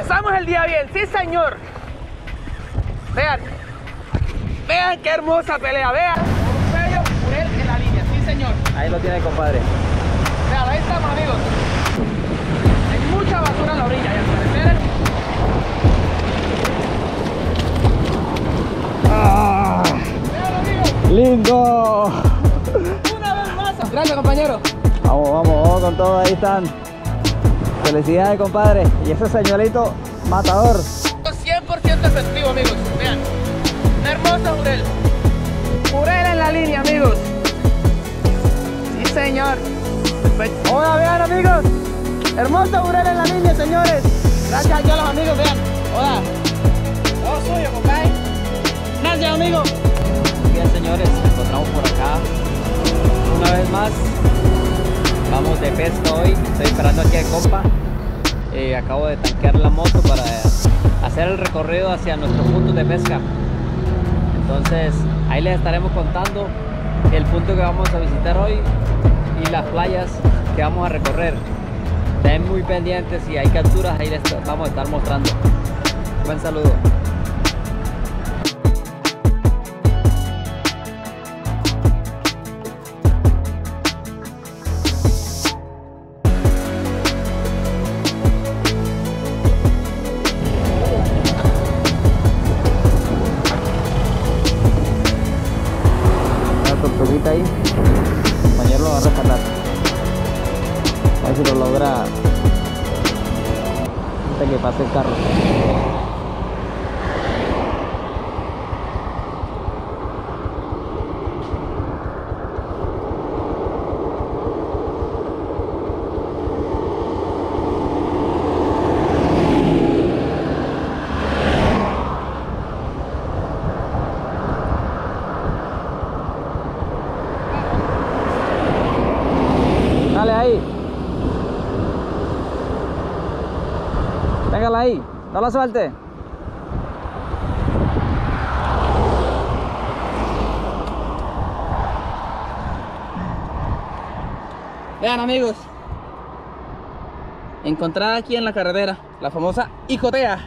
Empezamos el día bien, sí señor. Vean, vean qué hermosa pelea, vean. Orfeo Jurel en la línea, sí señor. Ahí lo tiene, compadre. Vean, ahí estamos amigos. Hay mucha basura en la orilla, y al parecer. ¡Ah! Vean ¡Lindo! una vez más. Gracias compañero. Vamos, vamos, vamos con todo, ahí están. Felicidades, compadre. Y ese señuelito matador. 100% efectivo amigos, vean. Una hermosa Jurel. Jurel en la línea amigos. Sí señor. Perfecto. Hola, vean, amigos. Hermosa Jurel en la línea, señores. Gracias a los amigos, vean. Hola. Todo suyo, compadre. Gracias, amigo. Bien, señores, nos encontramos por acá. Una vez más, vamos de pesca hoy. Estoy esperando aquí al compa. Eh, acabo de tanquear la moto para hacer el recorrido hacia nuestro punto de pesca. Entonces, ahí les estaremos contando el punto que vamos a visitar hoy y las playas que vamos a recorrer. Estén muy pendientes si hay capturas, ahí les vamos a estar mostrando. Buen saludo. No la suelte. Vean, amigos. Encontrada aquí en la carretera, la famosa Icotea.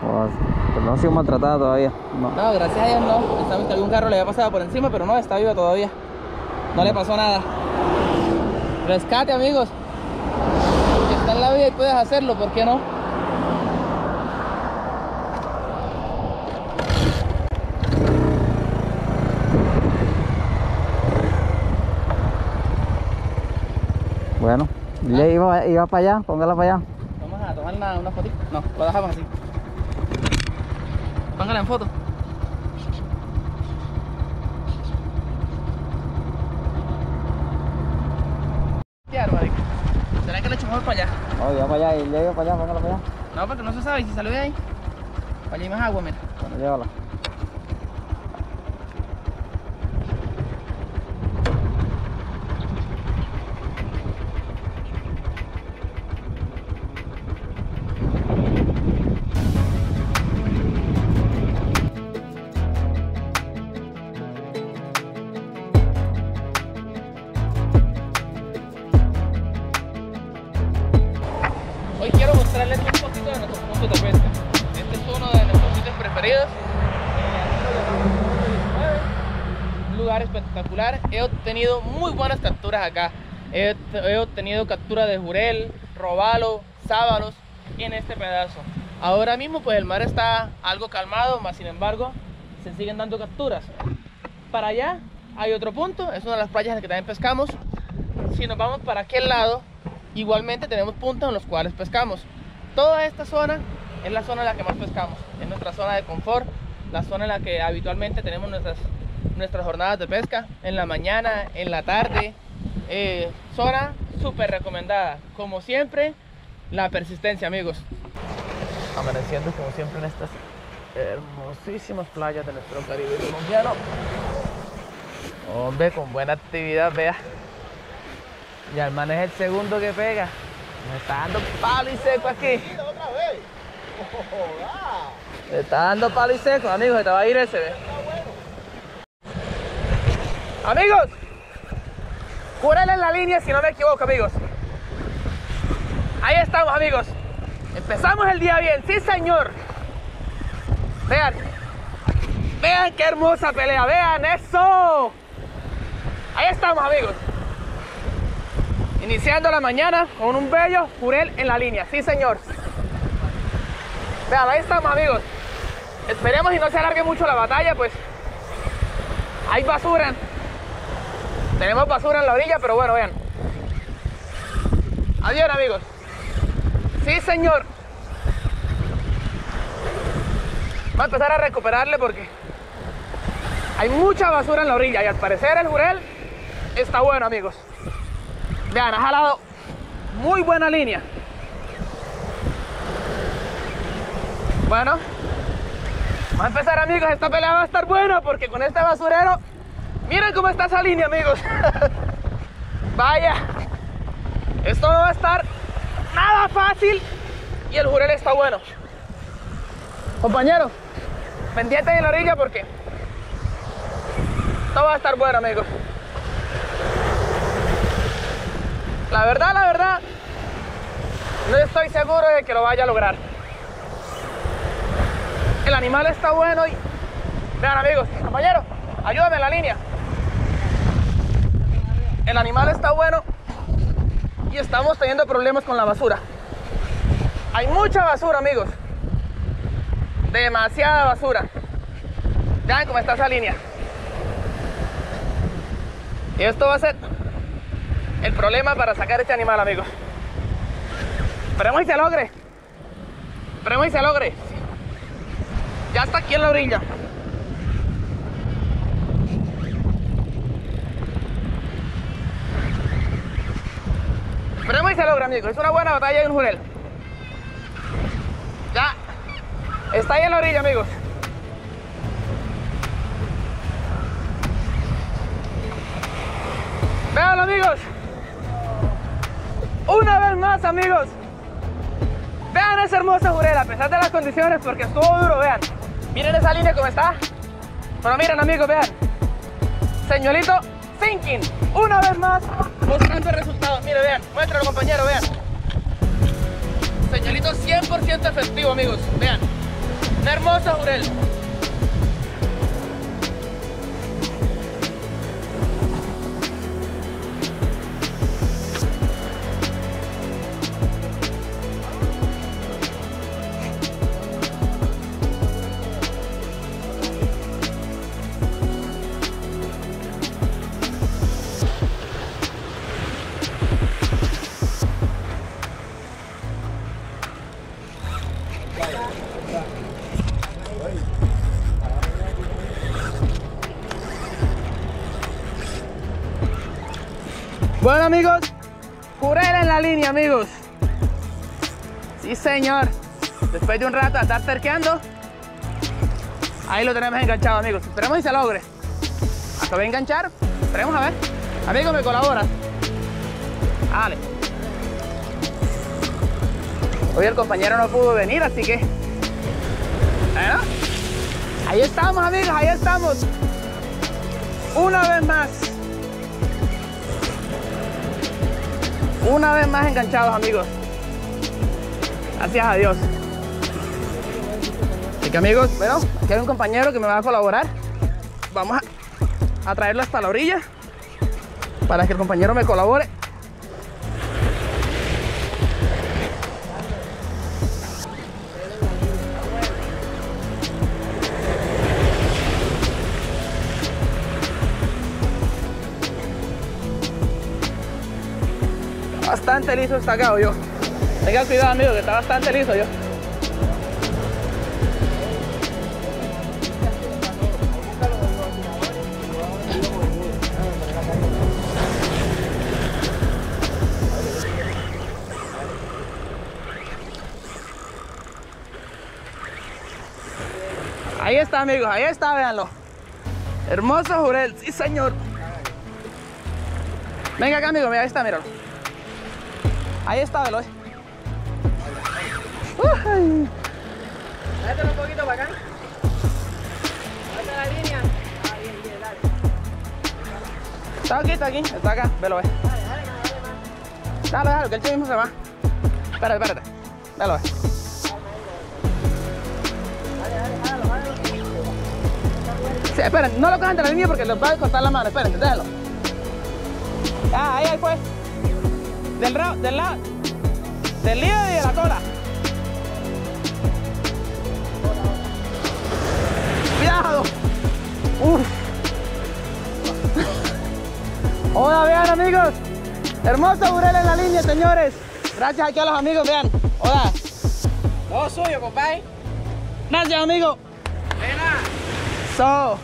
Pues, pues no ha sido maltratada todavía. No. No, gracias a Dios no. Pensamos que algún carro le había pasado por encima, pero no, está viva todavía. No le pasó nada. Rescate, amigos. Si está en la vida y puedes hacerlo, ¿por qué no? Bueno, ya iba, iba para allá, póngala para allá. Vamos a tomar una, una fotito. No, lo dejamos así. Póngala en foto. Ya, marico. ¿Será que le echo mejor para allá? No, iba para allá y iba para allá, póngala para allá. No, porque no se sabe. Si salió de ahí, para allá hay más agua, mira. Bueno, llévala. Este es uno de nuestros sitios preferidos. Lugar espectacular. He obtenido muy buenas capturas acá. He, he obtenido captura de jurel, robalo, sábalos en este pedazo. Ahora mismo pues el mar está algo calmado, más sin embargo se siguen dando capturas. Para allá hay otro punto, es una de las playas en las que también pescamos. Si nos vamos para aquel lado, igualmente tenemos puntos en los cuales pescamos. Toda esta zona es la zona en la que más pescamos, es nuestra zona de confort, la zona en la que habitualmente tenemos nuestras, nuestras jornadas de pesca, en la mañana, en la tarde, eh, zona súper recomendada. Como siempre, la persistencia, amigos. Amaneciendo como siempre en estas hermosísimas playas de nuestro Caribe colombiano. Hombre, con buena actividad, vea. Y al man es el segundo que pega. Me está dando palo y seco aquí. Me está dando palo y seco, amigos. Se te va a ir ese, ve. Amigos, Jurel en la línea, si no me equivoco, amigos. Ahí estamos, amigos. Empezamos el día bien, sí señor. Vean, vean qué hermosa pelea, vean eso. Ahí estamos amigos. Iniciando la mañana con un bello jurel en la línea, sí señor. Vean, ahí estamos amigos. Esperemos y no se alargue mucho la batalla, pues hay basura. Tenemos basura en la orilla, pero bueno, vean. Adiós amigos. Sí, señor. Va a empezar a recuperarle porque hay mucha basura en la orilla y al parecer el jurel está bueno, amigos. Vean, ha jalado muy buena línea. Bueno, va a empezar, amigos. Esta pelea va a estar buena porque con este basurero, miren cómo está esa línea, amigos. Vaya, esto no va a estar nada fácil y el jurel está bueno. Compañero, pendiente de la orilla porque todo va a estar bueno, amigos. La verdad, la verdad, no estoy seguro de que lo vaya a lograr. El animal está bueno y... Vean, amigos, compañero, ayúdame en la línea. El animal está bueno y estamos teniendo problemas con la basura. Hay mucha basura, amigos. Demasiada basura. Vean cómo está esa línea. Y esto va a ser el problema para sacar este animal, amigos. Esperemos y se logre. Esperemos y se logre. Ya está aquí en la orilla. Esperemos y se logra, amigos. Es una buena batalla de un jurel. Ya. Está ahí en la orilla, amigos. Vean, amigos. Una vez más, amigos. Vean esa hermosa jurel, a pesar de las condiciones, porque estuvo duro, vean. Miren esa línea como está. Bueno, miren, amigos, vean. Señuelito Thinking. Una vez más, mostrando el resultado. Mire, vean. Muéstralo, compañero, vean. Señalito 100% efectivo, amigos. Vean. Una hermosa jurel. Bueno amigos, jurel en la línea amigos. Sí señor. Después de un rato de estar terqueando, ahí lo tenemos enganchado amigos. Esperemos y se logre. Acabé de enganchar. Esperemos a ver. Amigo, me colaboras. Dale. Hoy el compañero no pudo venir, así que... Ahí estamos amigos, ahí estamos. Una vez más. Una vez más enganchados, amigos. Gracias a Dios. Así que, amigos, bueno, aquí hay un compañero que me va a colaborar. Vamos a, a traerlo hasta la orilla para que el compañero me colabore. Bastante liso está acá, yo. Tengan cuidado, amigo, que está bastante liso yo. Ahí está, amigos, ahí está, véanlo. Hermoso jurel, sí, señor. Venga acá, amigo, mira, ahí está, míralo. Ahí está, Veloz. Eh. un poquito para acá. la línea. Ah, bien, bien, dale. Está aquí, está aquí, está acá, velo, eh. ve. Dale, dale, dale, dale, dale, que el chico mismo se va. Espérate, espérate. Velo, eh. ve. Sí, esperen, no lo cojan de la línea porque les va a cortar la mano, esperen, déjenlo. Del, ra- del lado. Del líder y de la cola. Cuidado. Uf. Hola, vean amigos. Hermoso Burel en la línea, señores. Gracias aquí a los amigos, vean. Hola. Todo suyo, compadre. Gracias, amigo. Buena. So,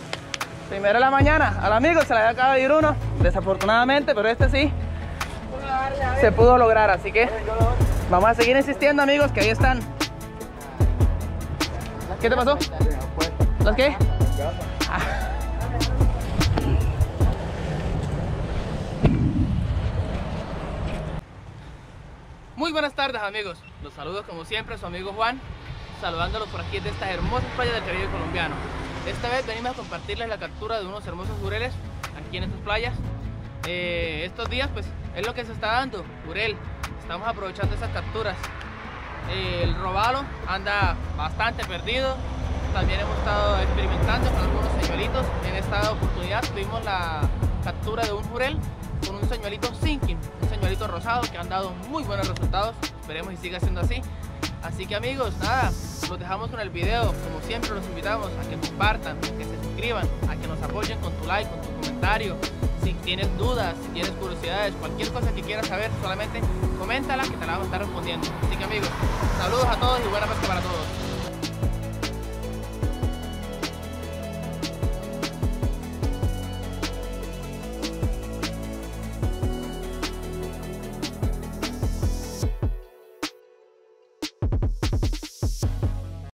primero de la mañana, al amigo se le había acabado de ir uno, desafortunadamente, pero este sí se pudo lograr, así que vamos a seguir insistiendo, amigos, que ahí están. ¿Qué te pasó? ¿Las qué? Ah. Muy buenas tardes amigos, los saludo como siempre su amigo Juan, saludándolos por aquí de estas hermosas playas del Caribe colombiano. Esta vez venimos a compartirles la captura de unos hermosos jureles aquí en estas playas. Eh, estos días pues es lo que se está dando, jurel, estamos aprovechando esas capturas. Eh, el robalo anda bastante perdido, también hemos estado experimentando con algunos señuelitos. En esta oportunidad tuvimos la captura de un jurel con un señuelito sinking, un señuelito rosado que han dado muy buenos resultados. Esperemos y siga siendo así. Así que amigos, nada, los dejamos con el video. Como siempre los invitamos a que compartan, que se suscriban, a que nos apoyen con tu like, con tu comentario. Si tienes dudas, si tienes curiosidades, cualquier cosa que quieras saber, solamente coméntala que te la vamos a estar respondiendo. Así que amigos, saludos a todos y buena pesca para todos.